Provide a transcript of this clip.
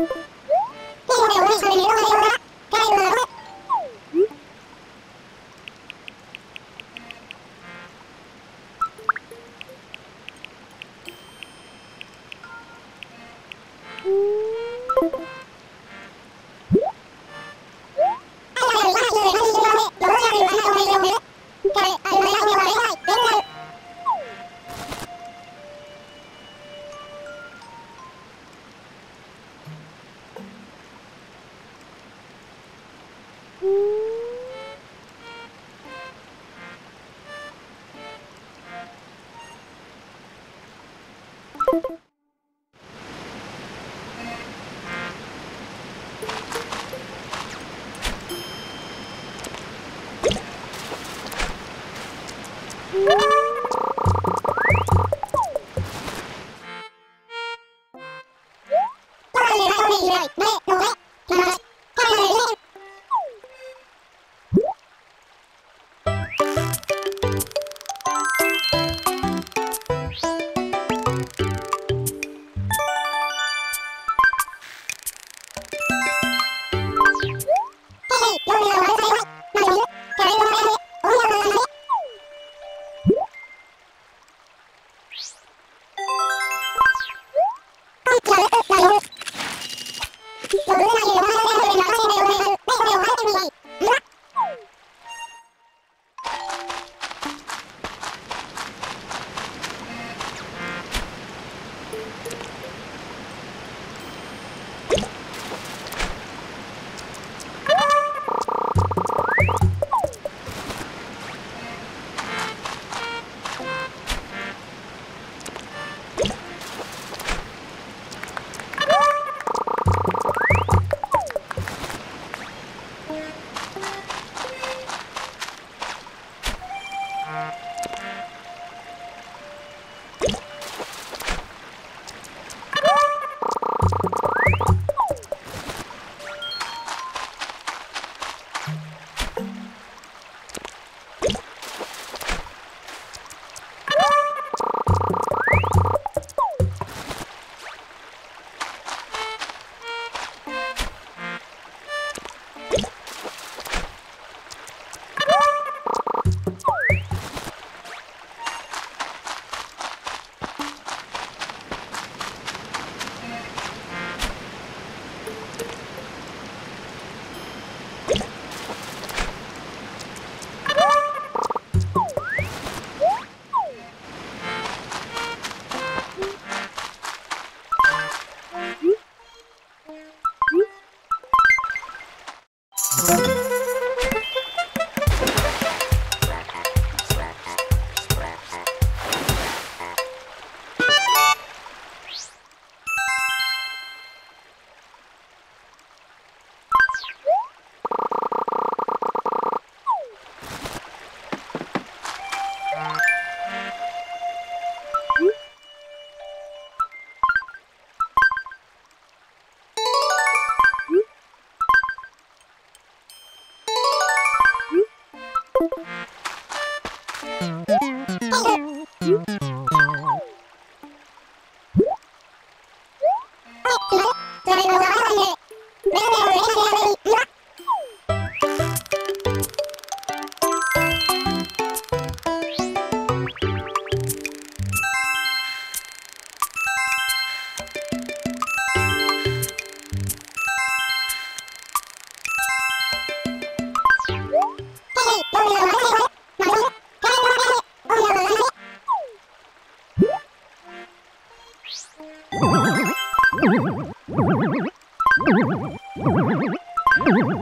you Woo! Oh!